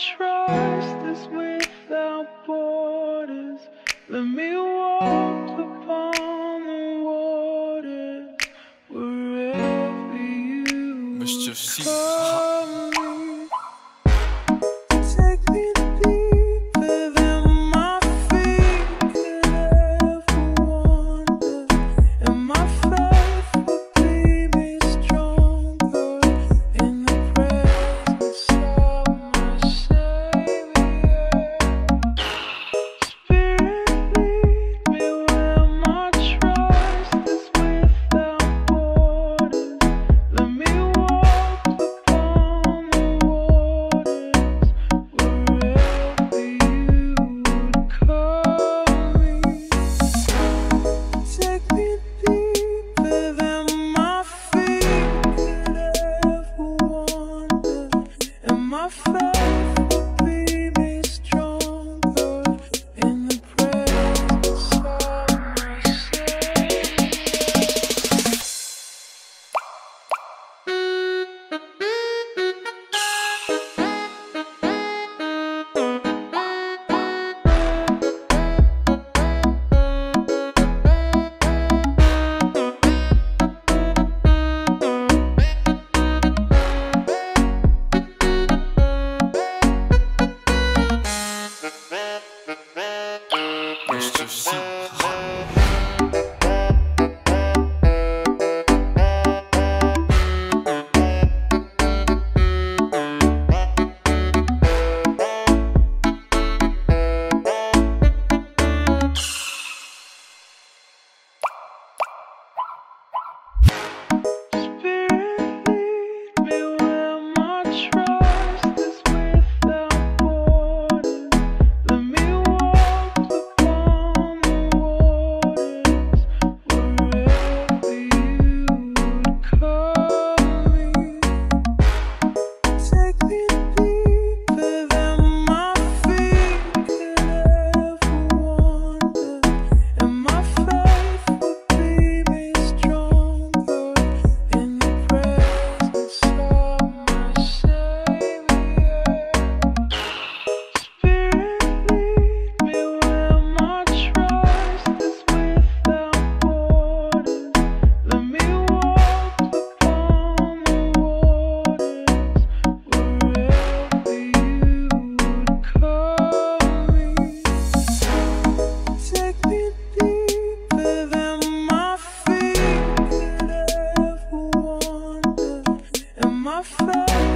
trust is without borders. Let me walk upon the waters wherever you Mischief. coração. my face